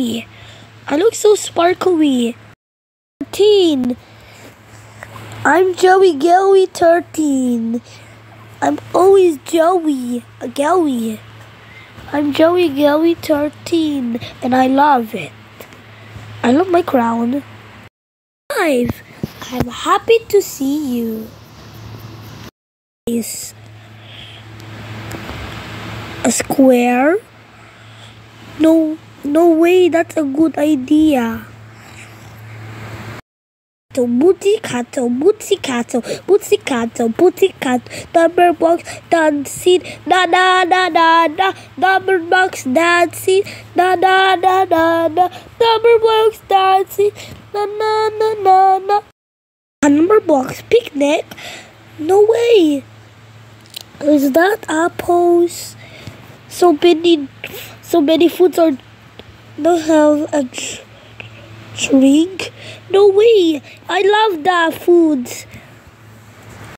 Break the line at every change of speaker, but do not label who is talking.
I look so sparkly. 13. I'm Joey Gelly 13. I'm always Joey Gelly. I'm Joey Gelly 13 and I love it. I love my crown. 5. I'm happy to see you. Is a square? No, no way, that's a good idea. Booty cattle, booty cattle, booty cattle, booty cattle, Numberblocks dancing, na na na na na, Numberblocks dancing, na na na na na, Numberblocks dancing, na na na na na. A Numberblocks picnic? No way! Is that apples? So many, so many foods are not have a drink? No way! I love that foods.